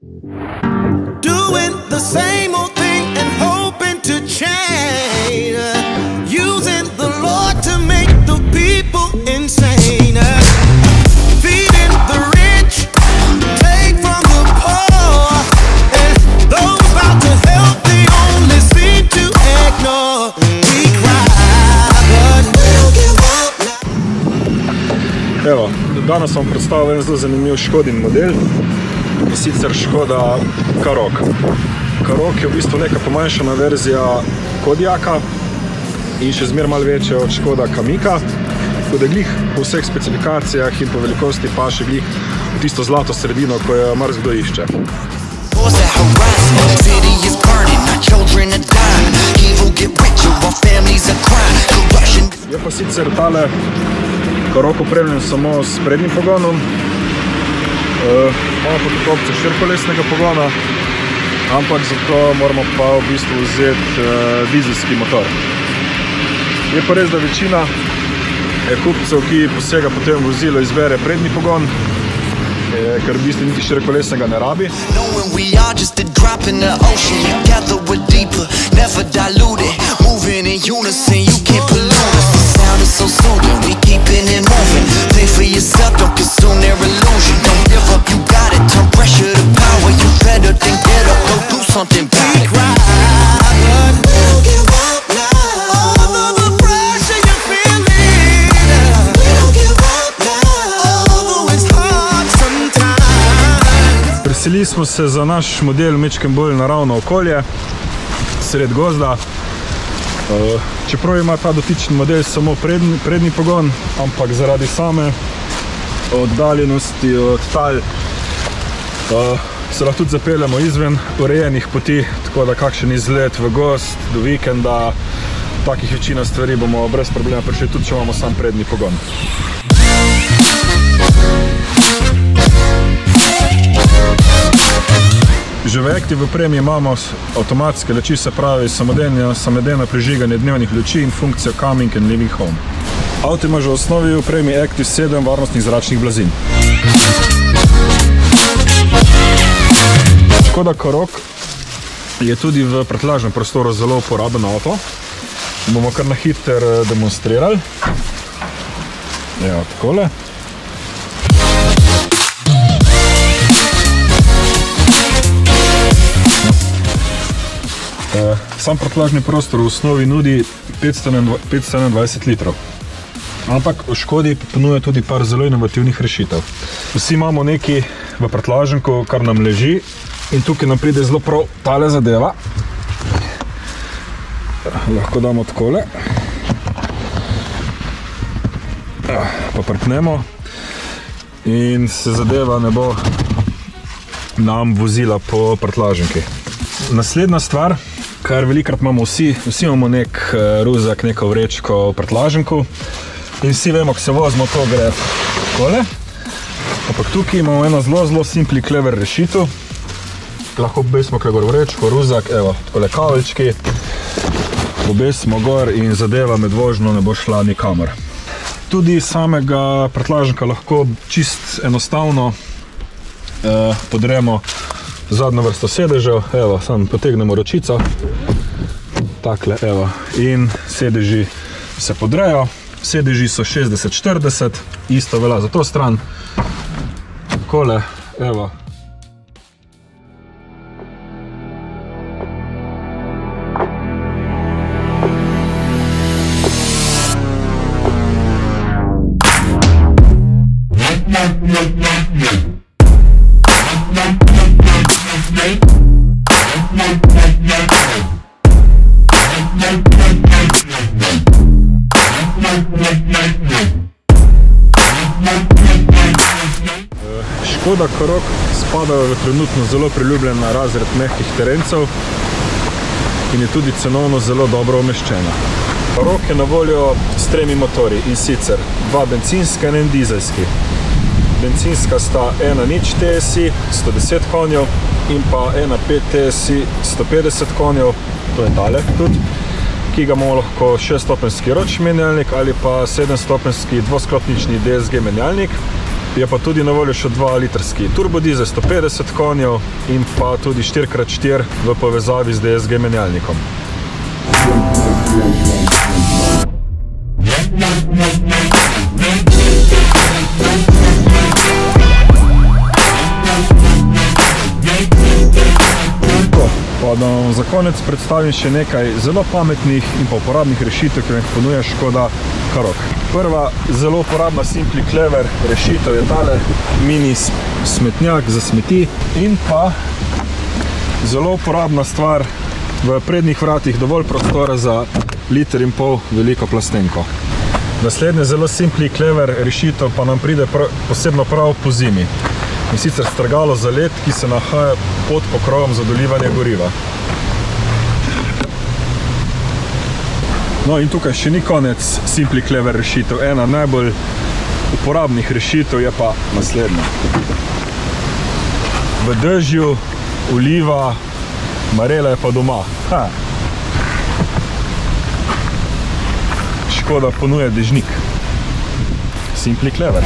Doing the same old thing and hoping to change. Using the Lord to make the people insane. Feeding the rich, take from the poor. And those about to help, they only seem to ignore. We cry, but we'll give up now. Evo, danes vam predstavljam zelo zanimiv Škodin model in sicer Škoda Karok. Karok je v bistvu neka pomanjšana verzija Kodijaka in še zmer malo večja od Škoda Kamika. Tako da glih po vseh specifikacijah in po velikosti pa še glih v tisto zlato sredino, ko jo išče. Are crying. Corruption Je pa sicer tale Karok opremljen samo s prednjim pogonom. Uh, imamo pa tudi opcijo širkolesnega pogona, ampak zato moramo pa v bistvu vzeti uh, dizelski motor. Je pa res, da večina eh, kupcev, ki posega po tem vozilu, izbere prednji pogon, eh, ker v bistvu niti širkolesnega ne rabi. Knowing we are just a drop in the ocean. Together we're deeper, never diluted. Se za naš model mečkem bolj naravno okolje, sred gozda. Eh, Čeprav ima ta dotični model samo prednji, pogon, ampak zaradi same oddaljenosti od tal eh, se lahko tudi zapeljemo izven urejenih poti, tako da kakšen izlet v gost do vikenda, takih večina stvari bomo brez problema prišli, tudi če imamo sam prednji pogon. Že v Active opremi imamo avtomatske luči, se pravi samodejno, samodejno prižiganje dnevnih luči in funkcijo Coming and Living Home. Avto ima že v osnovi v opremi Active 7 varnostnih zračnih blazin. Škoda Korok je tudi v prtljažnem prostoru zelo uporaben avto. Bomo kar na hiter eh, demonstrirali. Evo, takole. Sam prtljažni prostor v osnovi nudi 521 521 litrov. Ampak v Škodi ponuja tudi par zelo inovativnih rešitev. Vsi imamo nekaj v prtljažniku, kar nam leži in tukaj nam pride zelo prav tale zadeva. Eh, Lahko damo takole. Eh, Pa prpnemo in se zadeva ne bo nam vozila po prtljažniki. Naslednja stvar, kar velikrat imamo vsi, vsi imamo nek eh, ruzak, neko vrečko v prtljažniku in vsi vemo, ko se vozimo, to gre takole. Ampak tukaj imamo eno zelo, zelo simpli, klever rešitev. Lahko obesimo kaj gor vrečko, ruzak, evo, takole kavlički, obesimo gor in zadeva med vožnjo ne bo šla nikamor. Tudi samega prtljažnika lahko čist enostavno eh, podremo zadnjo vrsto sedežev, evo, samo potegnemo ročico, takle, evo, in sedeži se podrejo. Sedeži so 60-40, isto velja za to stran. Takole, evo. Škoda Korok spada v trenutno zelo priljubljen razred mehkih terencev in je tudi cenovno zelo dobro umeščena. Korok je na voljo s tremi motorji in sicer dva bencinska in en dizelski. Bencinska sta ena nič TSI 110 konjev in pa ena 5 TSI 150 konjev, to je tale tudi, ki ga imamo lahko 6-stopenski ročni menjalnik ali pa 7-stopenski dvosklopnični DSG menjalnik. Je pa tudi na voljo še 2 litrski turbodizel 150 konjev in pa tudi 4x4 v povezavi z DSG menjalnikom. Tako, za konec predstavim še nekaj zelo pametnih in pa uporabnih rešitev, ki jih ponuja Škoda Karok. Prva zelo uporabna Simply Clever rešitev je tale mini smetnjak za smeti in pa zelo uporabna stvar v prednjih vratih dovolj prostora za liter in pol veliko plastenko. Naslednja zelo Simply Clever rešitev pa nam pride posebno prav po zimi. In sicer strgalo za led, ki se nahaja pod pokrovom za dolivanje goriva. No in tukaj še ni konec Simply Clever rešitev. Ena najbolj uporabnih rešitev je pa naslednja. V dežju, oliva, marela je pa doma. Ha. Škoda ponuja dežnik. Simply Clever.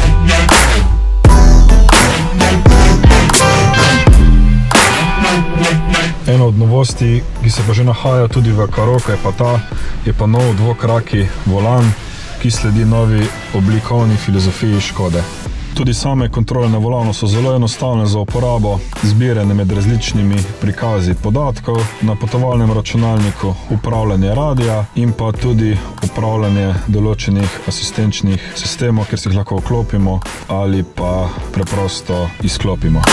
Ena od novosti, ki se pa že nahaja tudi v Karoku, je pa ta, je pa nov dvokraki volan, ki sledi novi oblikovni filozofiji Škode. Tudi same kontrole na volanu so zelo enostavne za uporabo, zbiranje med različnimi prikazi podatkov na potovalnem računalniku, upravljanje radia in pa tudi upravljanje določenih asistenčnih sistemov, kjer si jih lahko vklopimo ali pa preprosto izklopimo.